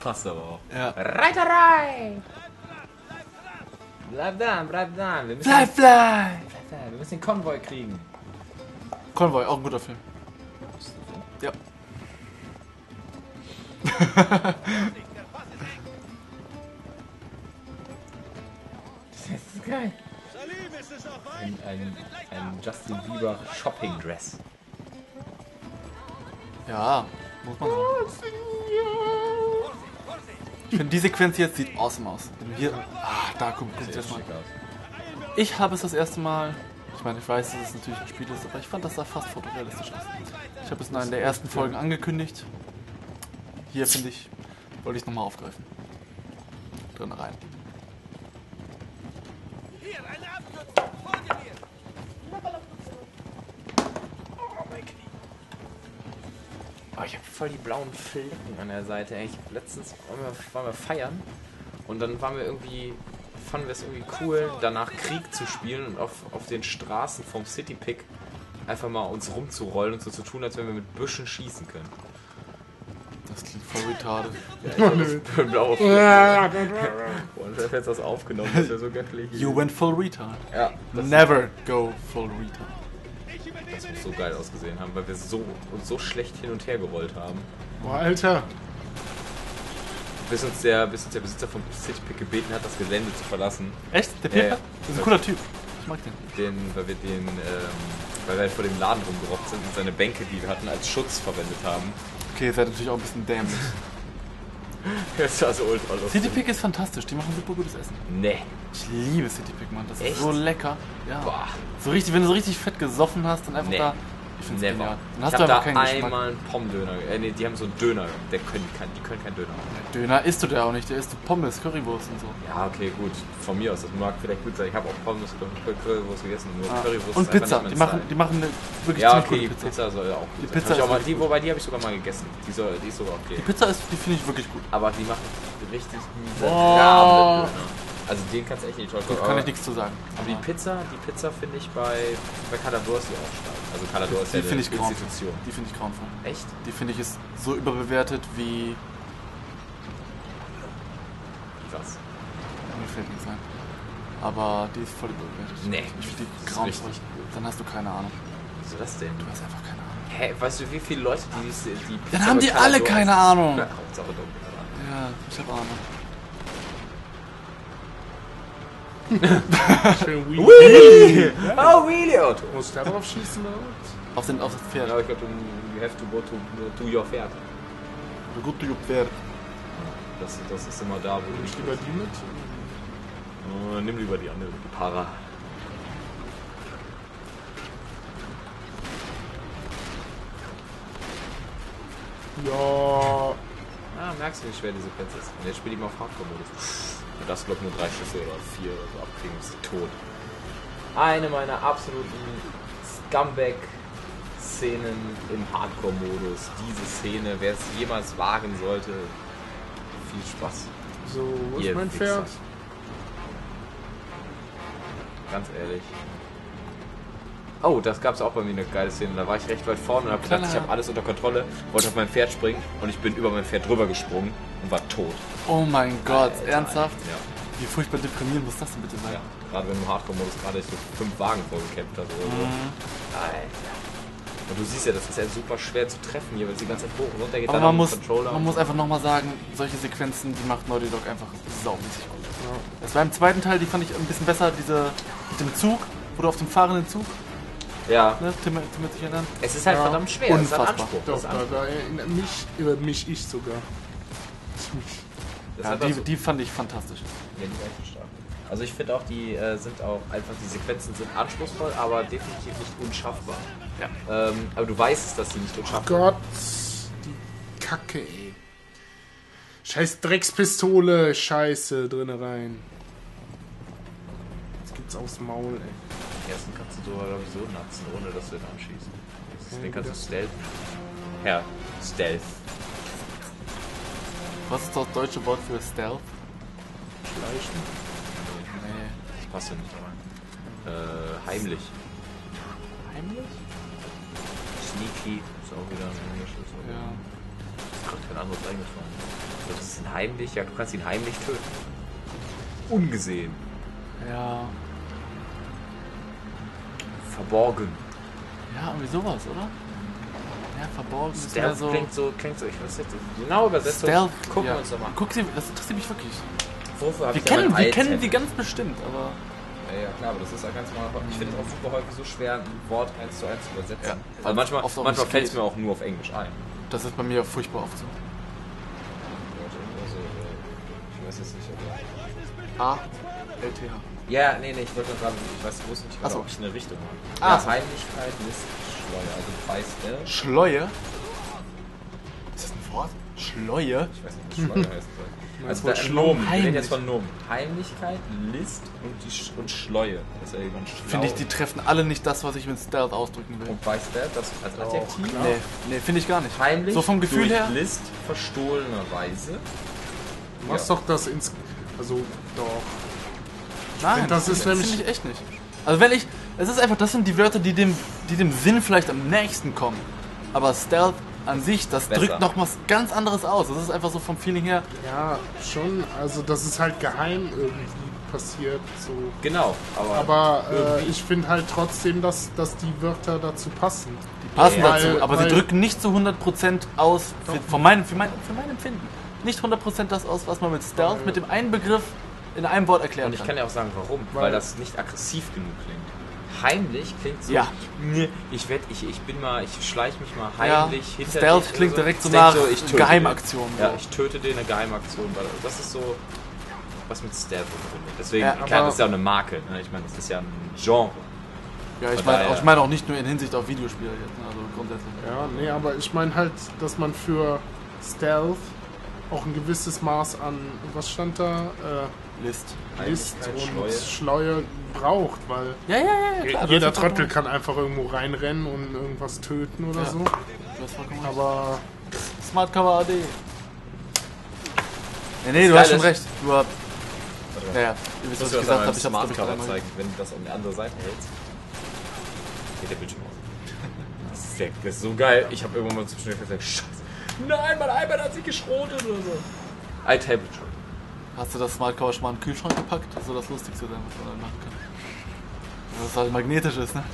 Passt aber auch. Ja. Reiterei! Bleib da, bleib da. Wir müssen, Fly, fly! bleib da. Wir müssen den Konvoi kriegen. Convoy, auch ein guter Film. Ja. Das ist geil. Ein, ein, ein Justin Bieber Shopping Dress. Ja, muss man sagen. Ich finde, die Sequenz jetzt sieht awesome aus. Hier. Ah, da guck Sieht das mal. Ich habe es das erste Mal. Ich meine, ich weiß, dass es natürlich ein Spiel ist, aber ich fand, das sah fast fotorealistisch aus. Ich habe es in einer der ersten Folgen angekündigt. Hier finde ich, wollte ich nochmal aufgreifen. Drin rein. Oh, ich habe voll die blauen Flecken an der Seite. Ich letztens waren wir, waren wir feiern und dann waren wir irgendwie, fanden wir es irgendwie cool, danach Krieg zu spielen und auf, auf den Straßen vom City Pick einfach mal uns rumzurollen und so zu tun, als wenn wir mit Büschen schießen können. Das klingt voll retarded. Ja, ich blaue Flecken. Und ich hab jetzt das aufgenommen, das wäre so göttlich. You went full retard. Ja, Never go full retard. Das muss so geil ausgesehen haben, weil wir so uns so schlecht hin und her gerollt haben. Boah, Alter. Bis uns der, bis uns der Besitzer vom City Pick gebeten hat, das Gelände zu verlassen. Echt? Der Peter? ja. Das ist ein cooler Typ. Ich mag den. den, weil wir den, ähm, weil wir halt vor dem Laden rumgerobbt sind und seine Bänke, die wir hatten, als Schutz verwendet haben. Okay, ihr seid natürlich auch ein bisschen dämlich. Das war so ultra lustig. City Pick ist fantastisch, die machen super gutes Essen. Nee. Ich liebe City Pick, Mann. Das Echt? ist so lecker. Ja. Boah. So richtig, wenn du so richtig fett gesoffen hast, dann einfach Nee. da. Ich find's Never. genial. Dann ich hast hab du da keinen einmal einen Pommdöner. Äh, nee, die haben so einen Döner. Der können, kann, die können keinen Döner. Döner isst du der auch nicht, der isst Pommes, Currywurst und so. Ja, okay, gut. Von mir aus. Das mag vielleicht gut sein. Ich habe auch Pommes und Currywurst gegessen. Nur Ah. Currywurst Und Pizza, nicht die machen, die machen eine wirklich Ja, okay, Pizza. Pizza. soll ja auch gut Die sein. Pizza ich ist auch mal, die, wobei, die habe ich sogar mal gegessen. Die, soll, die ist sogar okay. Die Pizza ist, die finde ich wirklich gut. Aber die machen richtig Boah. miserable Döner. Also den kannst du echt nicht toll Da kann ich nichts zu sagen. Aber die Pizza, die Pizza finde ich bei, bei ist die auch stark. Also Calador ist Die ja finde eine ich. Institution. Die finde ich grauenvoll. Echt? Die finde ich ist so überbewertet wie. Krass. Mir fällt nichts ein. Aber die ist voll überbewertet. Nee, Ich finde die grauenvoll. Dann hast du keine Ahnung. Wieso das denn? Du hast einfach keine Ahnung. Hä, weißt du, wie viele Leute die, die, die Pizza Dann haben die alle keine? Ahnung. Hauptsache dumm. Ja, ich habe Ahnung. Schön. Wheelie! Oh, Wheelie! Oh, du- Muss ich da drauf schießen oder was? Auf, den, auf das Pferd. Ja, ich glaube, du you have to go to, to your Pferd. Gut, du Pferd. Das, das ist immer da, wo du Nimm ich dich lieber die mit? Oh, nimm lieber die andere, die Para. Ja. Ah, merkst du, wie schwer diese Sequenz ist. Und jetzt spiele ich mal auf Hardcore-Modus. Du darfst, glaube nur drei Schüsse oder vier oder so abkriegen, bist du tot. Eine meiner absoluten Scumbag-Szenen im Hardcore-Modus. Diese Szene, wer es jemals wagen sollte, viel Spaß. So, wo ist mein. Pferd? Ganz ehrlich. Oh, das gab es auch bei mir eine geile Szene. Da war ich recht weit vorne und habe gedacht, ich habe alles unter Kontrolle, wollte auf mein Pferd springen und ich bin über mein Pferd drüber gesprungen und war tot. Oh mein Gott, Alter, ernsthaft? Ja. Wie furchtbar deprimierend muss das denn bitte sein? Ja, gerade wenn du Hardcore-Modus gerade so fünf Wagen vorgekämpft hast oder so. Mhm. Alter. Und du siehst ja, das ist ja super schwer zu treffen hier, weil es die ganze Zeit hoch und runter geht. Aber man muss, man muss einfach nochmal sagen, solche Sequenzen, die macht Naughty Dog einfach saumäßig gut. Das war im zweiten Teil, die fand ich ein bisschen besser, diese mit dem Zug, wo du auf dem fahrenden Zug, ja, ne, Tim, Tim wird sich erinnern. es ist halt Ja. verdammt schwer. Ein Unfassbar. Anspruch. Doch, Das da, erinnert mich, über mich ich sogar. Das Ja, die, einfach so- die fand ich fantastisch. Ja, die echt stark. Also ich finde auch, die äh, sind auch einfach, die Sequenzen sind anspruchsvoll, aber definitiv nicht unschaffbar. Ja. Ähm, aber du weißt es, dass die nicht Oh unschaffbar Gott, die Kacke, ey. Scheiß Dreckspistole, Scheiße, drinne rein. Jetzt gibt's aufs Maul, ey. Ersten kannst du sogar, glaube ich, so natzen, ohne dass du ihn anschießt. Deswegen Ja, kannst du stealthen. Ja, Stealth. Was ist das deutsche Wort für Stealth? Schleichen. Nee. Das passt ja nicht rein. Äh, heimlich. Heimlich? Sneaky ist auch wieder ein englisches Wort. Ja. gerade kein anderes eingefallen. So, das ist ein heimlich, ja, du kannst ihn heimlich töten. Ungesehen. Ja. Verborgen. Ja, irgendwie sowas, oder? Ja, verborgen Stealth so. klingt so, klingt so, ich weiß jetzt genau übersetzt. Stealth. Gucken ja. wir uns doch mal. Guck sie, das interessiert mich wirklich. Wofür hab Wir ich kennen, wir kennen die ganz bestimmt, aber. Ja, ja, klar, aber das ist ja ganz normal. Ich finde es auch super häufig so schwer, ein Wort eins zu eins zu übersetzen. Ja, also manchmal, oft manchmal nicht fällt es mir auch nur auf Englisch ein. Das ist bei mir furchtbar oft so. Also, äh, ich weiß jetzt nicht, aber. A. LTH. Ja, nee, nee, ich wollte gerade, ich weiß, wusste nicht, gerade, so. ob ich eine Richtung habe. Ah, ja, so. Heimlichkeit, List, Schleue, also Preis, äh, Schleue? Ist das ein Wort? Schleue? ich weiß nicht, was Schleue heißt. Also da. Nomen, wir reden jetzt von Nomen. Heimlichkeit, List und, die Sch und Schleue. Das ist ja jemand schlau. Finde ich, die treffen alle nicht das, was ich mit Stealth ausdrücken will. Und weiß der das als Adjektiv? klar. Nee, nee finde ich gar nicht. Heimlich, So vom Gefühl durch her? List, verstohlenerweise. Du machst Ja. doch das ins. Also, doch. Nein, das ist finde nämlich- ich echt nicht. Also wenn ich, es ist einfach, das sind die Wörter, die dem, die dem Sinn vielleicht am nächsten kommen. Aber Stealth an sich, das Besser. drückt noch was ganz anderes aus. Das ist einfach so vom Feeling her. Ja, schon. Also, das ist halt geheim irgendwie passiert. So. Genau, aber, Aber äh, ich finde halt trotzdem, dass, dass die Wörter dazu passen. Die passen Ja, dazu, weil- aber weil- sie drücken nicht zu 100% aus, für, von meinem, für, mein, für mein Empfinden, nicht 100% das aus, was man mit Stealth, mit dem einen Begriff in einem Wort erklären und ich kann. kann ja auch sagen, warum. Weil, Weil- das nicht aggressiv genug klingt. Heimlich klingt so, Ja. "Nee, ich werd, ich, ich bin mal, ich schleiche mich mal Ja, heimlich hinter Stealth dich klingt oder direkt so Ich nach ich töte Geheimaktion, Den. so. Ja, ich töte den, eine Geheimaktion. weil Das ist so, was mit Stealth verbindet. Deswegen, Ja, klar, aber- das ist ja auch eine Marke. Ne? Ich meine, das ist ja ein Genre. ja, ich meine ich mein auch nicht nur in Hinsicht auf Videospiele jetzt, ne, also grundsätzlich. Ja, nee, aber ich meine halt, dass man für Stealth auch ein gewisses Maß an, was stand da? Äh, List. List und Schleue. Braucht, weil Ja, ja, ja, ja jeder Trottel kann einfach irgendwo reinrennen und irgendwas töten oder Ja. so. Aber Smart Cover AD. Nee, nee, du hast schon recht. Du hast, ja, ja, ihr wisst, was ich gesagt habe. Ich Smart-Cover dreimal zeigen. Wenn du das an die andere Seite hältst, geht der Bildschirm aus. Das ist, ja, das ist so geil. Ich habe irgendwann mal zwischendurch gesagt, scheiße. Nein, mein iPad hat sich geschrotet oder so. iTablet schon. Hast du das Smart Cover schon mal in den Kühlschrank gepackt? Das ist so das Lustigste, sein, was man dann machen kann. Dass es halt magnetisch ist, ne?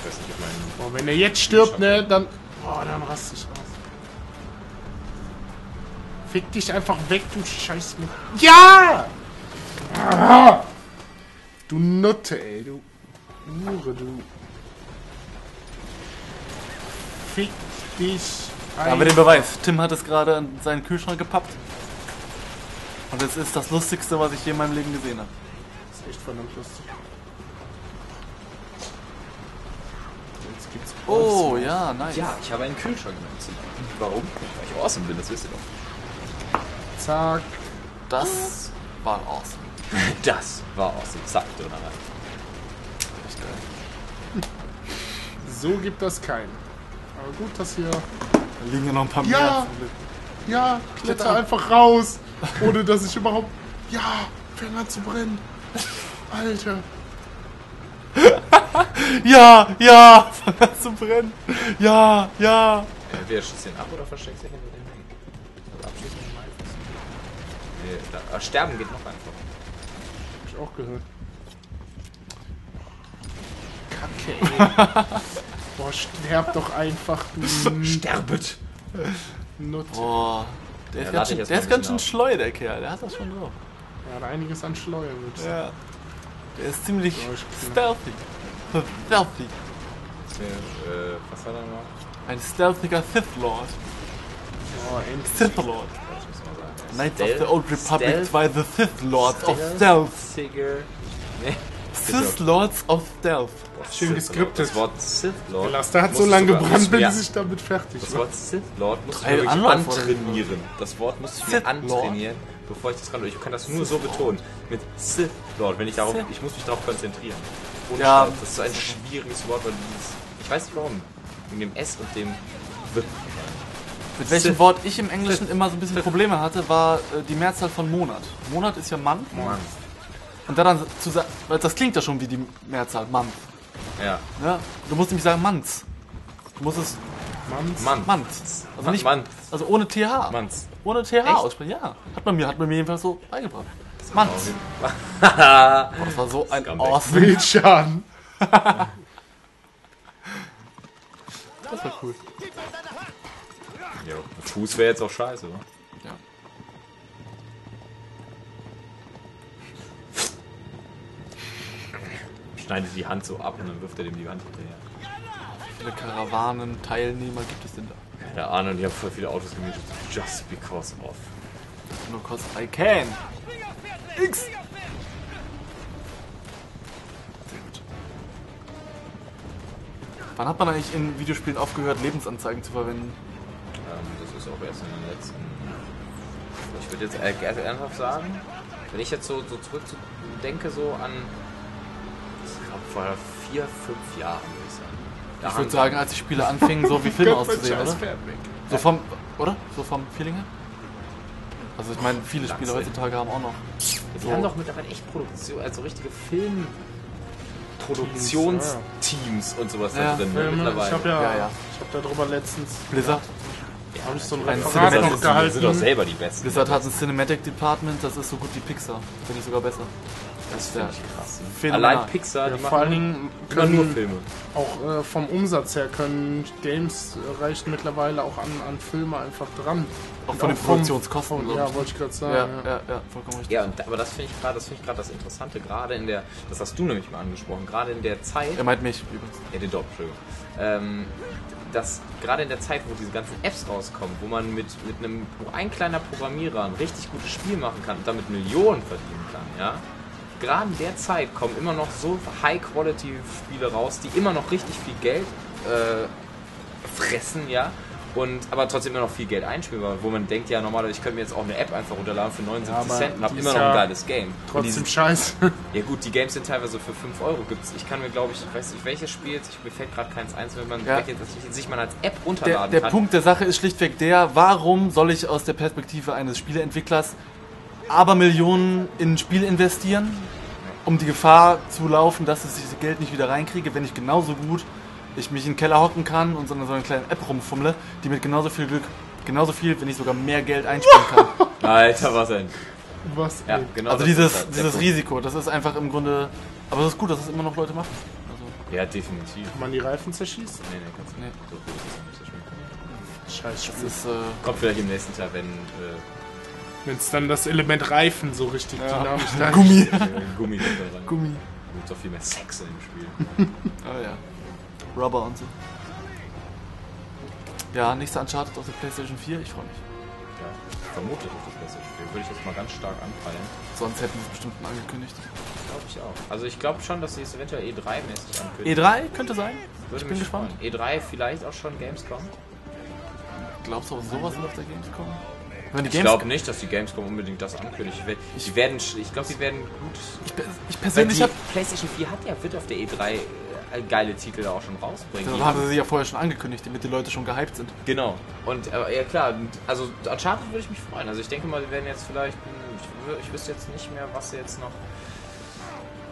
Ich weiß nicht, ob mein... oh, wenn er jetzt stirbt, ne, dann. Oh, dann raste ich aus. Fick dich einfach weg, du Scheiß. Ja! Ah! Du Nutte, ey, du Hure, du. Fick dich. Da haben wir den Beweis. Tim hat es gerade in seinen Kühlschrank gepappt. Und es ist das Lustigste, was ich je in meinem Leben gesehen habe. Das ist echt verdammt lustig. Jetzt gibt's Oh, ja, nice. Ja, ich habe einen Kühlschrank in meinem Zimmer. Warum? Weil ich awesome bin, das wisst ihr doch. Zack. Das war awesome. Das war awesome. Zack, drin rein. Echt geil. So gibt das keinen. Aber gut, dass hier. Da liegen ja noch ein paar Ja. mehr. Ja, kletter einfach raus. Ohne dass ich überhaupt. Ja, fängt an zu brennen. Alter. Ja, ja, fang an zu brennen. Ja, ja. Äh, wer schießt den ab oder versteckt sich hinter dem Ding? Also abschießen ist am einfachsten. Nee, da, sterben geht noch einfacher. Hab ich auch gehört. Kacke, ey. Boah, sterb doch einfach, du Sterbet! Nutte. Boah. Der ist Ja, ganz schön, der ist ganz schön schleu, der Kerl. Der hat das schon drauf. Er hat einiges an Schleue, würde ich sagen. Ja. Der ist ziemlich ich- stealthy. Stealthy. Äh, was war da noch? Ein stealthiger Sith Lord. Oh, endlich. Sith Lord. Knights of the Old Republic Stealth- by the Sith Lords of Stealth. Stealthiger. Nee. Sith Lords of Stealth. Schön geskriptet. Das Wort Sith Lord. Der Laster hat so lange gebrannt, bis ich damit fertig Das war. Wort Sith Lord du Drei mir antrainieren. Das Wort musst du Sith mir antrainieren, bevor ich das kann. Ich kann das nur so betonen. Mit Sith Lord. Wenn ich darauf, ich muss mich darauf konzentrieren. Ohne Ja. Das ist so ein schwieriges Wort, weil dieses, ich weiß nicht warum. Wegen dem S und dem W. Mit welchem Sith. Wort ich im Englischen immer so ein bisschen Probleme hatte, war äh, die Mehrzahl von Monat. Monat ist ja Mann. Mann. Und da dann zu sagen, weil das klingt ja schon wie die Mehrzahl, Mann. Ja. Ja? Du musst nämlich sagen Manns. Du musst es Manns. Mann. Manz. Also nicht, Mann. also ohne TH. Manns. Ohne TH aussprechen, ja. Hat man mir, hat man mir jedenfalls so beigebracht. Manz. Boah, das war so ein. Wildschaden. Das war cool. Jo. Fuß wäre jetzt auch scheiße, oder? Schneidet die Hand so ab und dann wirft er dem die Hand hinterher. Wie viele Karawanen, Teilnehmer gibt es denn da? Keine Ahnung, die haben voll viele Autos gemietet. Just because of. Nur cause I can. X. Sehr gut. Wann hat man eigentlich in Videospielen aufgehört, Lebensanzeigen zu verwenden? Ähm, das ist auch erst in den letzten. Ich würde jetzt äh, ernsthaft sagen, wenn ich jetzt so, so zurückdenke, so an. Ich glaube, vor vier, fünf Jahren, würde ich sagen. Da Ich würde sagen, als die Spiele anfingen, so wie Filme auszusehen, oder? So vom, oder? So vom Feeling her? Also ich meine, viele Spiele heutzutage haben auch noch. Die So. haben doch mittlerweile echt Produktion, also richtige Filmproduktionsteams und sowas Ja. da drin, ne, ich mittlerweile. habe ja, Ja, ja. ich habe darüber letztens Blizzard. hab ich so ein Referat noch sind, sind doch gehalten. selber die Besten. Blizzard hat ein Cinematic Department, das ist so gut wie Pixar. Finde ich sogar besser. Das finde ich krass. Phänomenal. Allein Pixar, Ja, die vor allen Dingen immer nur können Filme. auch äh, vom Umsatz her können Games äh, reichen mittlerweile auch an, an Filme einfach dran. Auch Und von den vom- Produktionskosten, Von, ja, ich. wollte ich gerade sagen. Ja, Ja, ja, ja, vollkommen richtig. Ja, und, aber das finde ich gerade, das finde ich gerade das Interessante, gerade in der, das hast du nämlich mal angesprochen, gerade in der Zeit, Er meint mich übrigens. ja, den Dot, Entschuldigung, ähm, dass gerade in der Zeit, wo diese ganzen Apps rauskommen, wo man mit, mit einem, wo ein kleiner Programmierer ein richtig gutes Spiel machen kann und damit Millionen verdienen kann, ja, gerade in der Zeit kommen immer noch so High-Quality-Spiele raus, die immer noch richtig viel Geld äh, fressen, ja. Und aber trotzdem immer noch viel Geld einspielbar, wo man denkt, ja normalerweise, ich könnte mir jetzt auch eine App einfach runterladen für 79 Ja, Cent und habe immer noch ein geiles Game. Trotzdem scheiße. ja gut, die Games sind teilweise für 5 Euro gibt's. Ich kann mir glaube ich, ich weiß nicht welches Spiel ich, mir fällt gerade keins eins, wenn man Ja. welches das sich man als App Der, runterladen der kann. Punkt der Sache ist schlichtweg der, warum soll ich aus der Perspektive eines Spieleentwicklers aber Millionen in ein Spiel investieren, um die Gefahr zu laufen, dass ich das Geld nicht wieder reinkriege, wenn ich genauso gut ich mich in den Keller hocken kann und so eine, so eine kleine App rumfummle, die mit genauso viel Glück, genauso viel, wenn nicht sogar mehr Geld einspielen kann. Alter, was denn? Was? Ja, genau. also das dieses, halt dieses Punkt. Risiko, das ist einfach im Grunde, aber es ist gut, dass es immer noch Leute machen. Also, Ja, definitiv. Kann man die Reifen zerschießen? Nee, nee, kannst du Nee. nicht. So so schlimm. Scheiß das Spiel. ist, äh, Kommt vielleicht im nächsten Teil, wenn äh, Wenn es dann das Element Reifen so richtig Ja. dynamisch da Gummi. Gummi kommt da rein. Gummi. Gibt doch viel mehr Sex in dem Spiel. Oh ja. Rubber und so. Ja, nächster Uncharted auf der PlayStation 4, ich freue mich. Ja, ich vermute, dass das beste Spiel. Würde ich jetzt mal ganz stark anpeilen. Sonst hätten sie es bestimmt mal angekündigt. Glaube ich auch. Also ich glaube schon, dass sie es eventuell E3-mäßig ankündigen. E3 könnte sein. Würde ich bin gespannt. freuen. E3 vielleicht auch schon Gamescom. Glaubst du, auch sowas wird auf der Gamescom? Wenn die Ich glaube nicht, dass die Gamescom unbedingt das ankündigt. Ich, werden, ich glaube, die werden gut. ich, ich persönlich habe PlayStation 4 hat ja, wird auf der E3 äh, geile Titel auch schon rausbringen. das Die haben sie ja vorher schon angekündigt, damit die Leute schon gehypt sind. Genau. Und äh, ja klar, also Uncharted würde ich mich freuen. Also ich denke mal, die werden jetzt vielleicht, ich, ich wüsste jetzt nicht mehr, was sie jetzt noch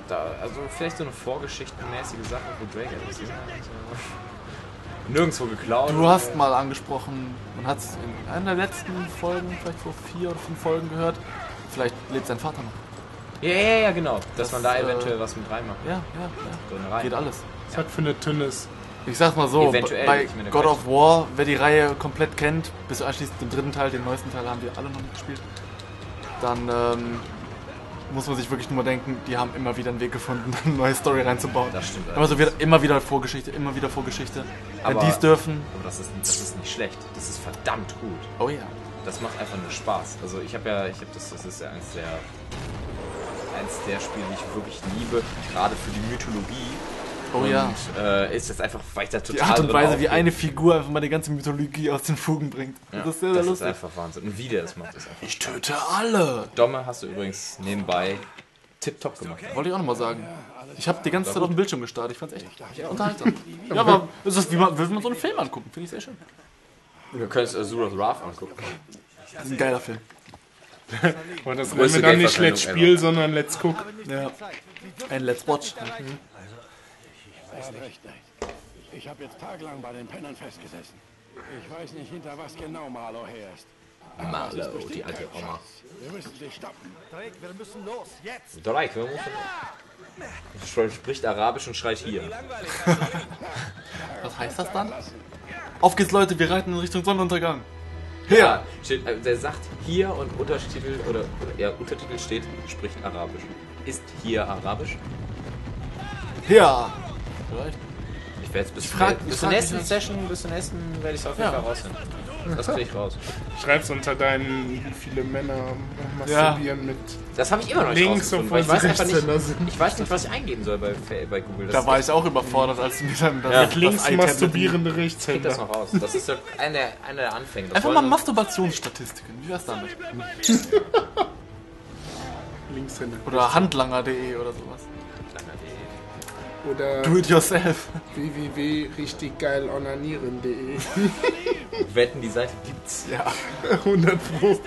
da, also vielleicht so eine vorgeschichtenmäßige Sache, wo Drake ist. Ne? Also, nirgendwo geklaut. Du hast mal angesprochen, man hat es in einer der letzten Folgen, vielleicht vor vier oder fünf Folgen gehört, vielleicht lebt sein Vater noch. Ja, ja, ja, genau. Dass Das, man da äh, eventuell was mit reinmacht. Ja, ja, ja. rein. Geht alles. Was hat für eine Tünnes? Ich sag's mal so, Eventuell, bei God of War, wer die Reihe komplett kennt, bis anschließend den dritten Teil, den neuesten Teil haben wir alle noch nicht gespielt, dann ähm, muss man sich wirklich nur mal denken, die haben immer wieder einen Weg gefunden, eine neue Story reinzubauen. Das stimmt Immer, so wieder, immer wieder Vorgeschichte, immer wieder Vorgeschichte. Wenn Aber- dies dürfen, Aber das ist, das ist nicht schlecht. Das ist verdammt gut. oh ja. Das macht einfach nur Spaß. Also ich habe ja, ich habe das, das ist ja eins der, eins der Spiele, die ich wirklich liebe, gerade für die Mythologie. Oh und, ja. Äh, ist das einfach, weil ich da total Die Art und Weise, wie eine Figur einfach mal die ganze Mythologie aus den Fugen bringt. Ja, das ist sehr, sehr das lustig. ist einfach Wahnsinn. Und wie der das macht, ist einfach. ich töte alle. Domme hast du übrigens nebenbei tipptopp gemacht. Wollte ich auch nochmal sagen. Ich habe die ganze Zeit auf dem Bildschirm gestartet. Ich fand's echt unterhaltsam. ja, aber es ist wie man, will man so einen Film angucken. Finde ich sehr schön. Du könntest Azura's Wrath angucken. Das ist ein geiler Film. Und das nennen wir dann nicht Let's Spiel, sondern Let's Cook. Ja. Ein Let's Watch. Er hat recht, Nate. Ich habe jetzt tagelang bei den Pennern festgesessen. Ich weiß nicht, hinter was genau Marlow herrscht. Marlo, die alte Oma. Wir müssen sie stoppen. Drake, wir müssen los. Jetzt. Drake, wir müssen... Spricht Arabisch und schreit hier. Was heißt das dann? Auf geht's, Leute, wir reiten in Richtung Sonnenuntergang. Ja, steht, äh, der sagt hier und Untertitel oder, oder ja, Untertitel steht, spricht Arabisch. Ist hier Arabisch? Ja. Vielleicht. Ich werde jetzt bis, frag- bis ich zur nächsten Session, bis zur nächsten werde ich es auf jeden Ja. Fall rausfinden. Das kriege ich raus. Schreib's unter deinen, wie viele Männer masturbieren mit. Das habe ich immer noch nicht Links, weil ich weiß einfach Rechtshänder nicht, sind. ich weiß nicht, was ich eingeben soll bei, bei Google. Das Da war ich auch überfordert, als du mir dann das, Ja. das Links masturbierende Krieg das Rechtshänder. noch raus. Das ist ja einer, einer der Anfänge. Das Einfach mal Masturbationsstatistiken. Wie wär's damit? Linkshänder. Oder handlanger.de oder sowas. Oder Do it yourself. www.richtiggeilonanieren.de. Wetten, die Seite gibt's. Ja. 100 Pro.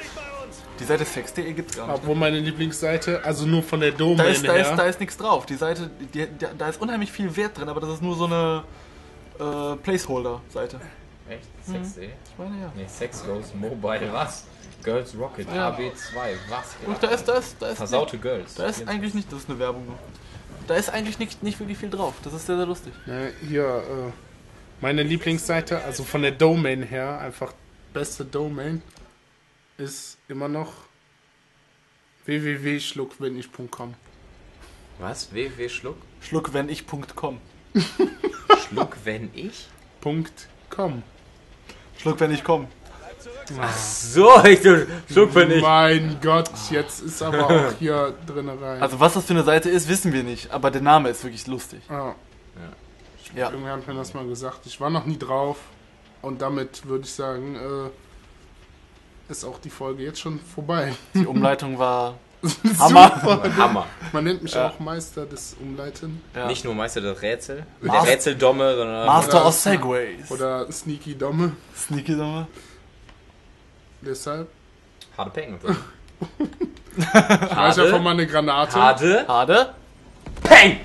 Die Seite sex.de gibt's gar nicht. Obwohl meine Lieblingsseite, also nur von der Da Domain ist, da, ist, da her. ist nichts drauf. Die Seite, die, die, da ist unheimlich viel Wert drin, aber das ist nur so eine äh, Placeholder-Seite. Echt? Sex.de? Ich meine ja. Nee, Sex Goes Mobile, was? Girls Rocket, Ja. AB2, was? Und da ist, da ist, da ist, Versaute Girls. da ist eigentlich nicht, das ist eine Werbung nur. Da ist eigentlich nicht, nicht wirklich viel drauf. Das ist sehr, sehr lustig. Ja, hier, äh, meine Lieblingsseite, also von der Domain her, einfach beste Domain, ist immer noch www.schluckwennich.com. Was? www Schluck? Schluckwennich.com. Schluck, wenn ich? Punkt .com. Schluck, wenn ich komm. So, ich Schluck, wenn ich. Mein Gott, jetzt ist aber auch hier drin rein. Also was das für eine Seite ist, wissen wir nicht. Aber der Name ist wirklich lustig. ah, Ja. irgendwer hat mir das mal gesagt. Ich war noch nie drauf. Und damit würde ich sagen, äh, ist auch die Folge jetzt schon vorbei. Die Umleitung war Hammer. Hammer. Man nennt mich Ja. auch Meister des Umleiten. Ja. Nicht nur Meister der Rätsel, der Rätseldomme, sondern Master of Segways. Oder Sneaky Domme. Sneaky Nummer. Deshalb. harte Pengen. Ich weiß ja von eine Granate. hade Hade. Peng!